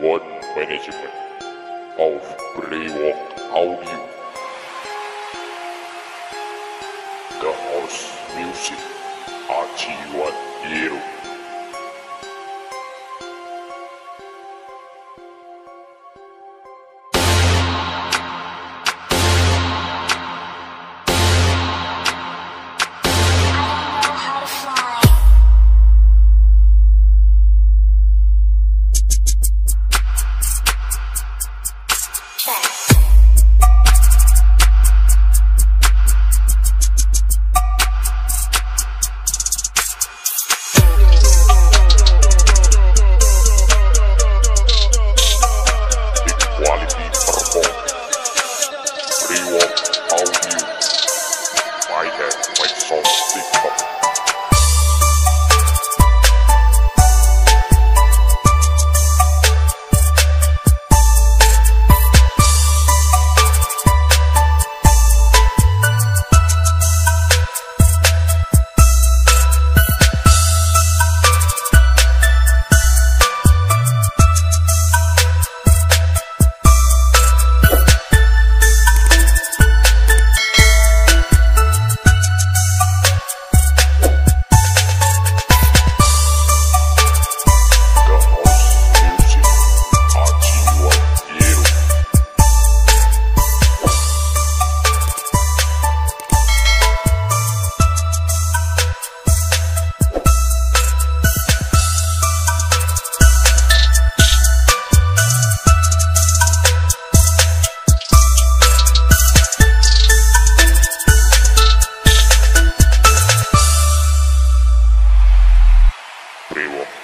One management of Braywalk Audio. The house music Achiwan Hero. Braywalk Audio.